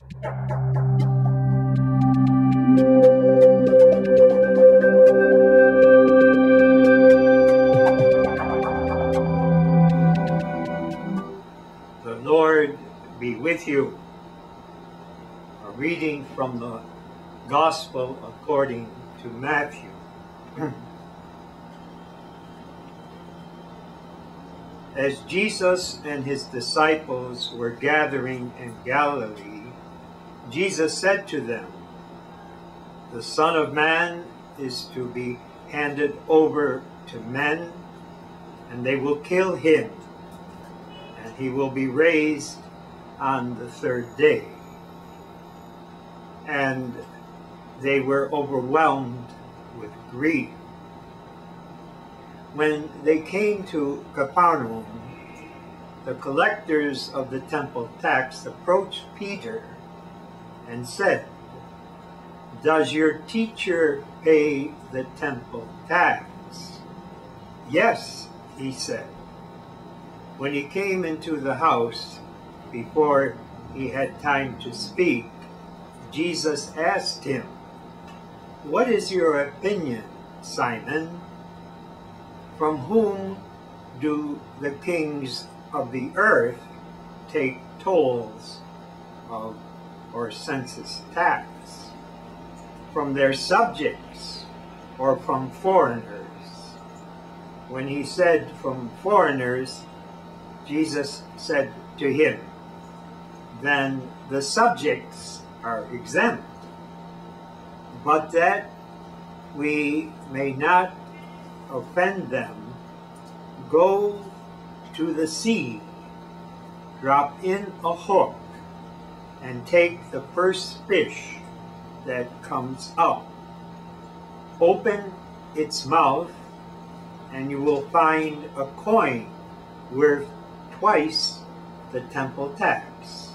The Lord be with you. A reading from the Gospel according to Matthew. As Jesus and his disciples were gathering in Galilee, Jesus said to them, The Son of Man is to be handed over to men, and they will kill him and he will be raised on the third day. And they were overwhelmed with grief. When they came to Capernaum, the collectors of the temple tax approached Peter and said, Does your teacher pay the temple tax? Yes, he said. When he came into the house, before he had time to speak, Jesus asked him, What is your opinion, Simon? From whom do the kings of the earth take tolls of or census tax? From their subjects or from foreigners? When he said from foreigners, Jesus said to him, Then the subjects are exempt, but that we may not offend them, go to the sea, drop in a hook, and take the first fish that comes up. Open its mouth, and you will find a coin worth twice the temple tax.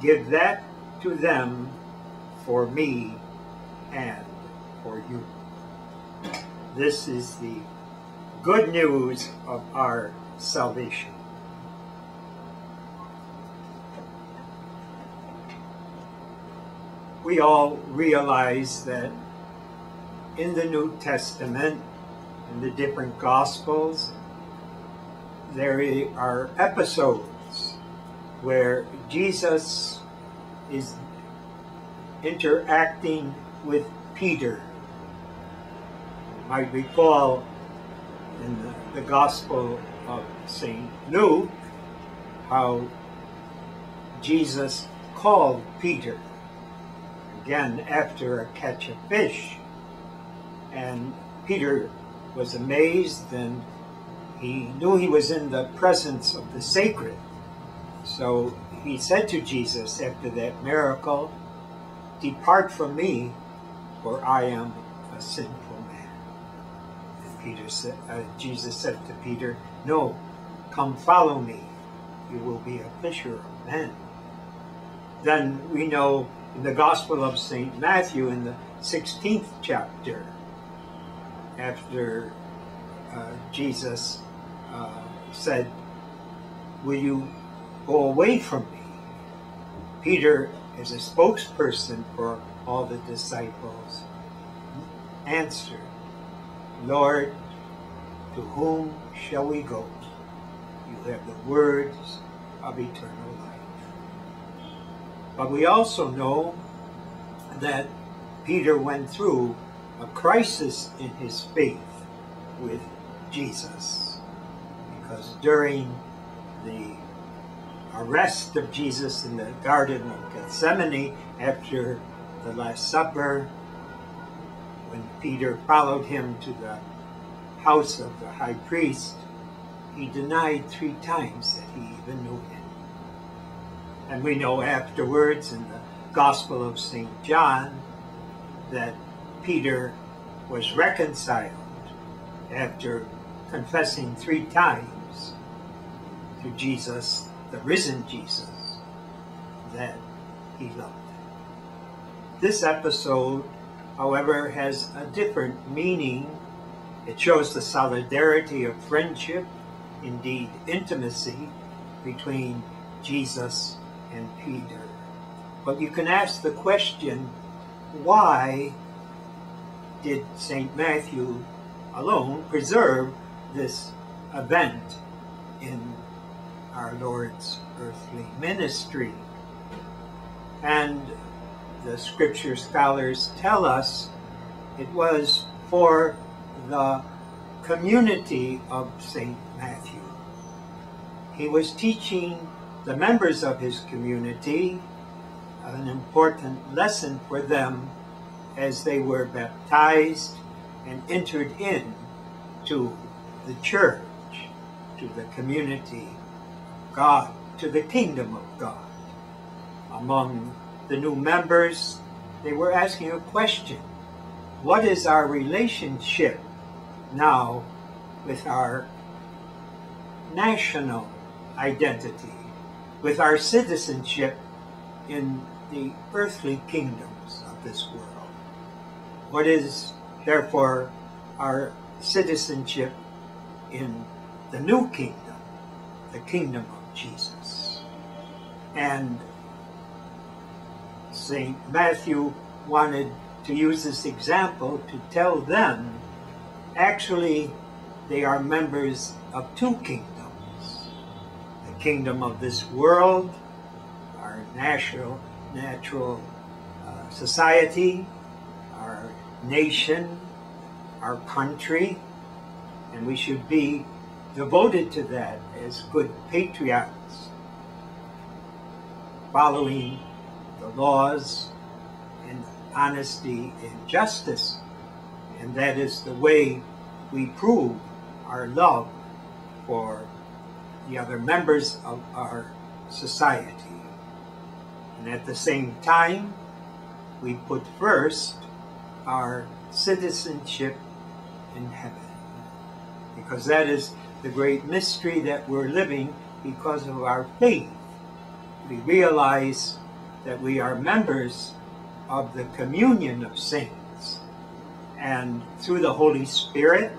Give that to them for me and for you. This is the good news of our salvation. We all realize that in the New Testament, in the different Gospels, there are episodes where Jesus is interacting with Peter. You might recall in the, the Gospel of St. Luke how Jesus called Peter again after a catch of fish. And Peter was amazed and he knew he was in the presence of the sacred. So he said to Jesus after that miracle, Depart from me, for I am a sinful man. And Peter said, uh, Jesus said to Peter, No, come follow me. You will be a fisher of men. Then we know in the Gospel of St. Matthew in the 16th chapter, after uh, Jesus uh, said, Will you go away from me? Peter, as a spokesperson for all the disciples, answered, Lord, to whom shall we go? You have the words of eternal life. But we also know that Peter went through a crisis in his faith with Jesus. Because during the arrest of Jesus in the Garden of Gethsemane after the Last Supper, when Peter followed him to the house of the high priest, he denied three times that he even knew him. And we know afterwards in the Gospel of St. John that Peter was reconciled after confessing three times to Jesus, the risen Jesus, that he loved. This episode, however, has a different meaning. It shows the solidarity of friendship, indeed intimacy, between Jesus and Peter. But you can ask the question, why did St. Matthew alone preserve this event in our Lord's earthly ministry? And the scripture scholars tell us it was for the community of St. Matthew. He was teaching the members of his community an important lesson for them as they were baptized and entered in to the church, to the community of God, to the kingdom of God. Among the new members, they were asking a question. What is our relationship now with our national identity, with our citizenship in the earthly kingdoms of this world. What is, therefore, our citizenship in the new kingdom, the kingdom of Jesus? And St. Matthew wanted to use this example to tell them actually they are members of two kingdoms kingdom of this world, our national natural uh, society, our nation, our country, and we should be devoted to that as good patriots, following the laws and honesty and justice. And that is the way we prove our love for the other members of our society. And at the same time, we put first our citizenship in heaven. Because that is the great mystery that we're living because of our faith. We realize that we are members of the communion of saints. And through the Holy Spirit,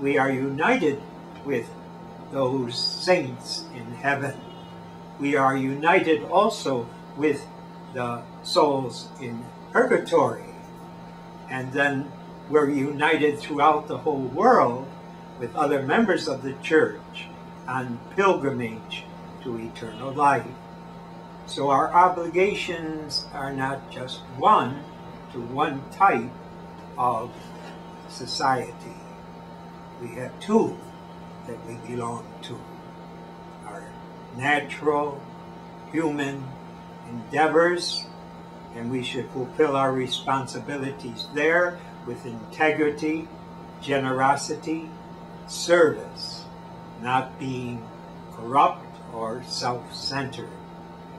we are united with those saints in heaven. We are united also with the souls in purgatory. And then we're united throughout the whole world with other members of the church on pilgrimage to eternal life. So our obligations are not just one to one type of society. We have two that we belong to. Our natural, human endeavors, and we should fulfill our responsibilities there with integrity, generosity, service, not being corrupt or self-centered,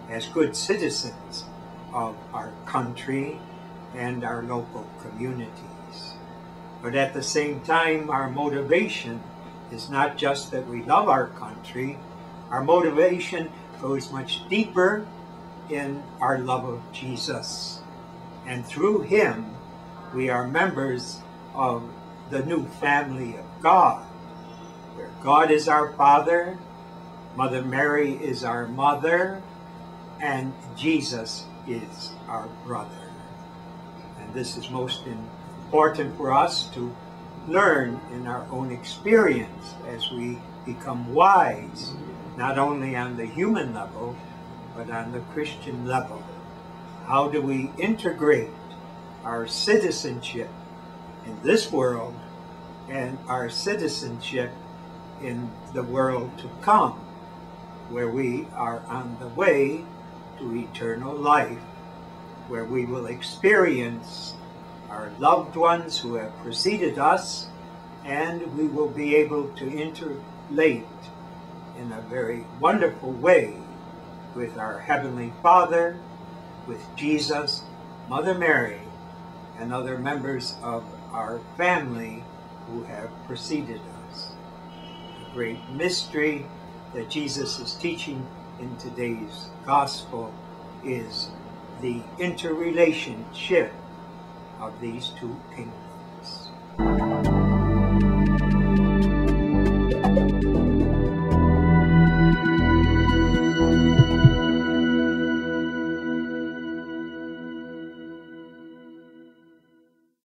as good citizens of our country and our local communities. But at the same time, our motivation is not just that we love our country, our motivation goes much deeper in our love of Jesus. And through him, we are members of the new family of God, where God is our Father, Mother Mary is our mother, and Jesus is our brother. And this is most important for us to learn in our own experience as we become wise, not only on the human level, but on the Christian level. How do we integrate our citizenship in this world and our citizenship in the world to come, where we are on the way to eternal life, where we will experience our loved ones who have preceded us, and we will be able to interlate in a very wonderful way with our Heavenly Father, with Jesus, Mother Mary, and other members of our family who have preceded us. The great mystery that Jesus is teaching in today's gospel is the interrelationship of these two kingdoms.